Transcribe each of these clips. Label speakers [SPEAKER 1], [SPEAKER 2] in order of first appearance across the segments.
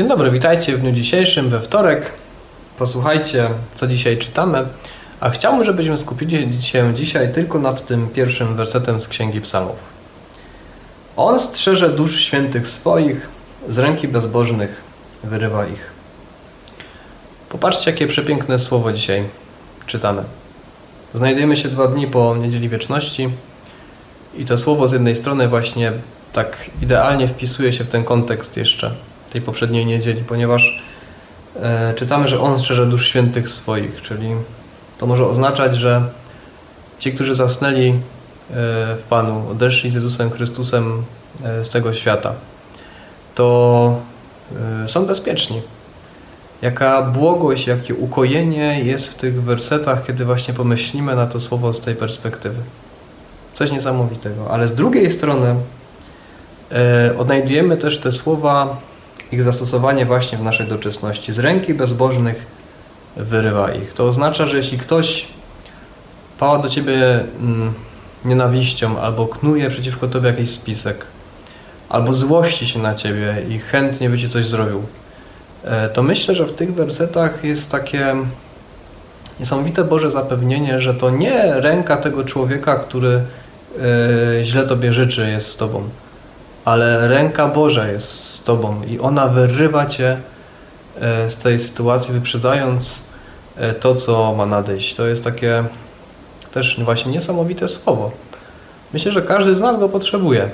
[SPEAKER 1] Dzień dobry, witajcie w dniu dzisiejszym, we wtorek. Posłuchajcie, co dzisiaj czytamy. A chciałbym, żebyśmy skupili się dzisiaj tylko nad tym pierwszym wersetem z Księgi Psalmów. On strzeże dusz świętych swoich, z ręki bezbożnych wyrywa ich. Popatrzcie, jakie przepiękne słowo dzisiaj czytamy. Znajdujemy się dwa dni po Niedzieli Wieczności i to słowo z jednej strony właśnie tak idealnie wpisuje się w ten kontekst jeszcze tej poprzedniej niedzieli, ponieważ e, czytamy, że On strzeże dusz świętych swoich, czyli to może oznaczać, że ci, którzy zasnęli e, w Panu, odeszli z Jezusem Chrystusem e, z tego świata, to e, są bezpieczni. Jaka błogość, jakie ukojenie jest w tych wersetach, kiedy właśnie pomyślimy na to słowo z tej perspektywy. Coś niesamowitego. Ale z drugiej strony e, odnajdujemy też te słowa, ich zastosowanie właśnie w naszej doczesności. Z ręki bezbożnych wyrywa ich. To oznacza, że jeśli ktoś pała do ciebie mm, nienawiścią albo knuje przeciwko tobie jakiś spisek, albo złości się na ciebie i chętnie by ci coś zrobił, e, to myślę, że w tych wersetach jest takie niesamowite Boże zapewnienie, że to nie ręka tego człowieka, który e, źle tobie życzy, jest z tobą, ale ręka Boża jest z tobą i ona wyrywa cię e, z tej sytuacji, wyprzedzając to, co ma nadejść. To jest takie też właśnie niesamowite słowo. Myślę, że każdy z nas go potrzebuje.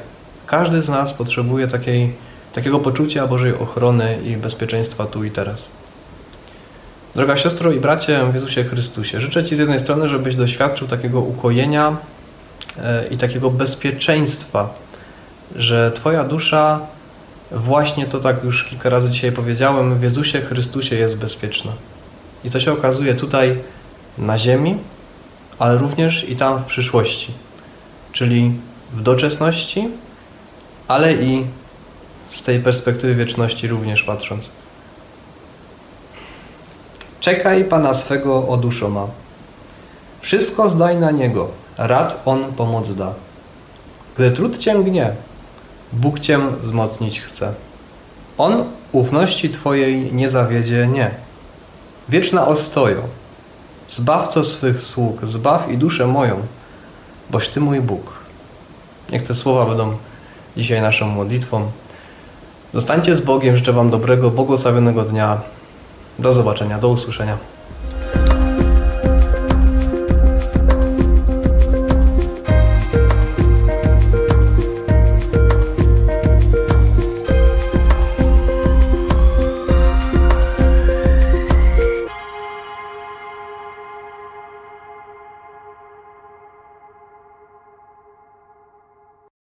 [SPEAKER 1] Każdy z nas potrzebuje takiej, takiego poczucia Bożej ochrony i bezpieczeństwa tu i teraz. Droga siostro i bracie w Jezusie Chrystusie, życzę Ci z jednej strony, żebyś doświadczył takiego ukojenia e, i takiego bezpieczeństwa, że Twoja dusza, właśnie to tak już kilka razy dzisiaj powiedziałem, w Jezusie Chrystusie jest bezpieczna. I co się okazuje tutaj na ziemi, ale również i tam w przyszłości, czyli w doczesności, ale i z tej perspektywy wieczności również patrząc. Czekaj Pana swego o ma. Wszystko zdaj na Niego, rad On pomoc da. Gdy trud Cię gnie, Bóg Cię wzmocnić chce. On ufności Twojej nie zawiedzie, nie. Wieczna ostojo, Zbawco swych sług, zbaw i duszę moją, boś Ty mój Bóg. Niech te słowa będą dzisiaj naszą modlitwą. Zostańcie z Bogiem, życzę Wam dobrego, błogosławionego dnia. Do zobaczenia, do usłyszenia.